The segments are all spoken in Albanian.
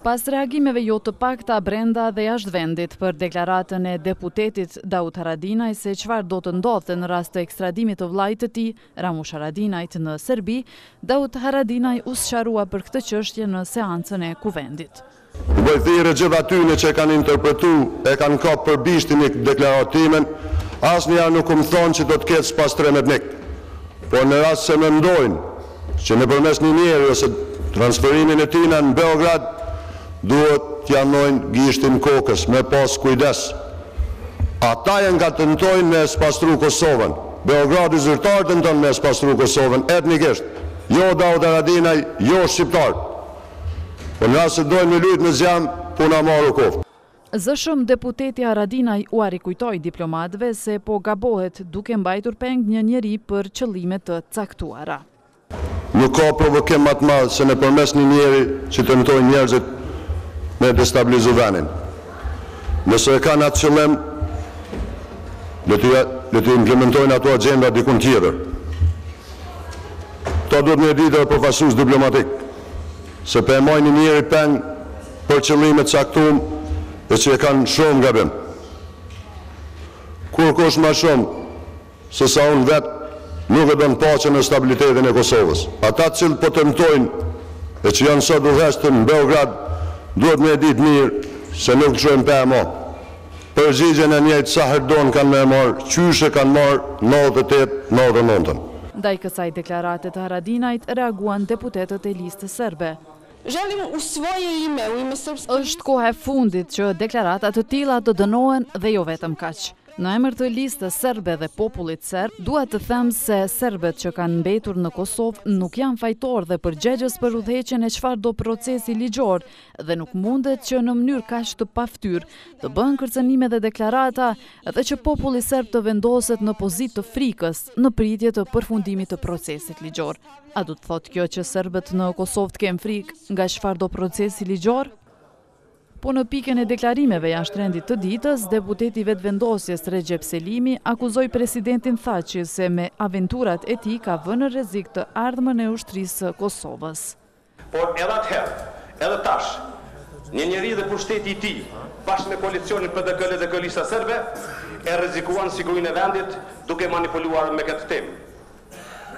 Pas reagimeve jo të pakta brenda dhe jashtë vendit për deklaratën e deputetit Daut Haradinaj se çfarë do të ndodhte në rast të ekstradimit të vëllait të tij, Ramush Haradinajt në Serbi, Daut Haradinaj u sqarua për këtë çështje në seancën e kuvendit. Bëj thirrje gjithë atyne që e kanë interpretu e kanë kap për bishtin një deklaratë timen asnjëherë nuk kam thanë që do të ketë spastrim etnik por në rast se mendojnë që nëpërmes një njeri ose transferimin e tijna në beograd duhet t'ia vnojnë gishtin kokës me pas kujdes ata janë ka tentojnë me e spastru kosovën beogradi zyrtar tenton me e spastru kosovën etnikisht jo daut haradinaj jo shqiptarët Po nëse dojnë me lujt me zjem puna marë u koftë. Zëshëm deputeti Haradinaj ua rikujtoi diplomatëve se po gabohet duke mbajtur peng një njeri për qëllime të caktuara. Nuk ka provokim ma të madh se nëpërmes një njeri që tentojnë njerëzit me destabilizu venin. Nëse e kanë atë qëllim le të le t'i implementojnë ato agjenda dikund tjetër. Këta duhet me ditë edhe përfaqësuesit diplomatik, se po e majnë një njeri peng për qëllime të caktum e që e kanë shumë gabim. Kurrkush ma shumë se sa unë vet nuk e don paqen e stabilitetin e Kosovës. Ata të cilët po tentojnë e që janë sot udhëheqësit në Beograd duhet me ditë mirë se nuk lshojmë pe mo. Përgjigjen e njëjtë sa herë donë kanë me e marrë, qysh e kanë marrë nëntëdhjetë e tetë, nëntëdhjetë e nëntën. Ndaj kësaj deklarate të Haradinajt reaguan deputetët e Listës Serbe. Është koha e fundit që deklarata të tilla të dënohen dhe jo vetëm kaq. Në emër të Listës Serbe dhe popullit serb, dua të them se serbët që kanë mbetur në Kosovë nuk janë fajtorë dhe përgjegjës për udhëheqjen e çfarëdo procesi ligjor dhe nuk mundet që në mënyrë kaq të pafytyrë të bëhen kërcënime dhe deklarata dhe që populli serb të vendoset në pozitë të frikës në pritje të përfundimit të procesit ligjor. A do të thotë kjo që serbët në Kosovë të kenë frikë nga çfarëdo procesi ligjor? Po në pikën e deklarimeve jashtë rendit të ditës, deputeti i Vetëvendosjes Rexhep Selimi akuzoi presidentin Thaçi se me aventurat e tij ka vënë në rrezik të ardhmen e ushtrisë së Kosovës. Por edhe atëherë, edhe tash, një njeri dhe pushteti i tij, bashkë me koalicionin PDK-LDK-Lista Serbe, e rrezikuan sigurinë e vendit duke manipuluar me këtë temë.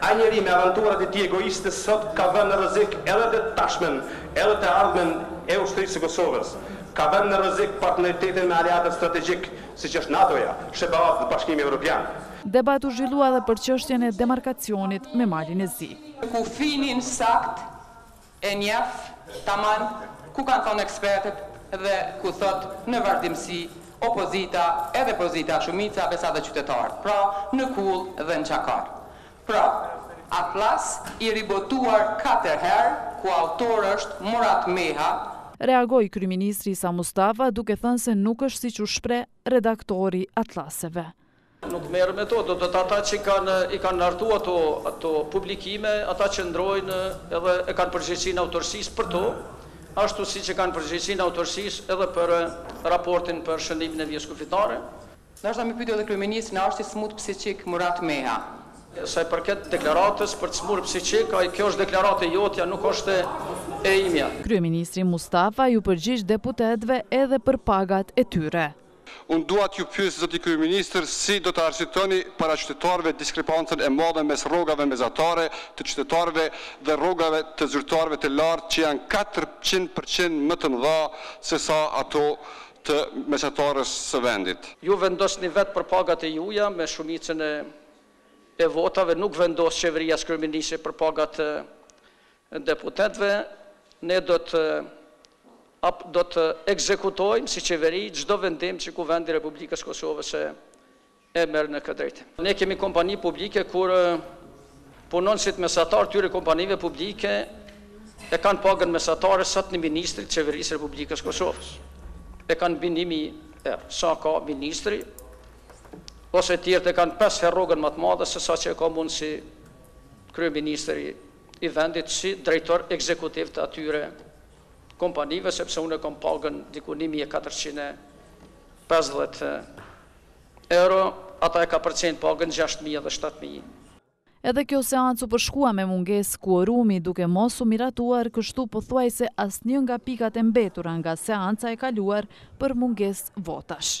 Ai njeri me avanturat e tij egoiste sot ka vënë në rrezik edhe të tashmen edhe të ardhmen e Ushtrisë së Kosovës, ka vënë në rrezik partneritetin me aleatët strategjikë siç është NATO-ja, SHBA-ja dhe Bashkimi Evropian. Debat u zhvillua edhe për çështjen e demarkacionit me Malin e Zi. Kufinin saktë e njef taman ku kanë thonë ekspertët dhe ku thotë në vazhdimësi opozita edhe pozita shumica besa edhe qytetarët pra në Kullë dhe në Çakorr pra atlas i ribotuar katër herë ku autor është Murat Meha Reagoi kryeministri Isa Mustafa duke thënë se nuk është siç u shpreh redaktor i atlaseve. Nuk merrem me to, do të thotë ata që kanë i kanë hartuar ato ato publikime, ata qëndrojnë edhe e kanë përgjegjësinë e autorësisë për to, ashtu siç e kanë përgjegjësinë e autorësisë edhe për raportin për shënimin e vijës kufitare. Dashta me pyet edhe kryeministrin a është i smutë psikik Murat Meha? Sa i përket deklaratës për të smurë psikik, ai kjo është deklaratë e jotja, nuk është e imja. Kryeministri Mustafa iu përgjigj deputetëve edhe për pagat e tyre. Unë dua t'ju pyes zoti kryeministër si do ta arsyetoni para qytetarëve diskrepancën e madhe mes rrogave mesatare të qytetarëve dhe rrogave të zyrtarëve të lartë që janë katërqind për qind më të mëdha se sa ato të mesatares së vendit. Ju vendosni vetë për pagat e juja me shumicën e e votave, nuk vendos qeveria as kryeministri për pagat e deputetëve. Ne do të Ap do të ekzekutojmë si qeveri çdo vendim që Kuvendi i Republikës së Kosovës e e merr në këtë drejtim. Ne kemi kompani publike kur punonjësit mesatarë të atyre kompanive publike e kanë pagën mesatare sa të një ministrit të Qeverisë së Republikës së Kosovës. E kanë mbi një mijë euro, sa ka ministri ose të tjerët e kanë pesë herë rrogën më të madhe se sa që e ka unë si kryeministër i i vendit si drejtor ekzekutiv të atyre kompanive sepse unë e kam pagën diku një mijë e katërqind e pesëdhjetë euro ata e kapërcejnë pagën gjashtë mijë dhe shtatë mijë. Edhe kjo seancë u përshkua me mungesë kuorumi duke mos u miratuar kështu pothuajse asnjë nga pikat e mbetura nga seanca e kaluar për mungesë votash.